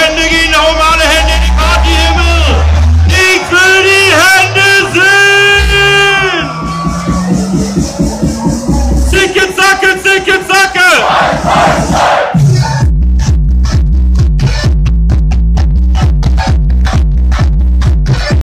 जिंदगी नौ माल है मेरी काटी है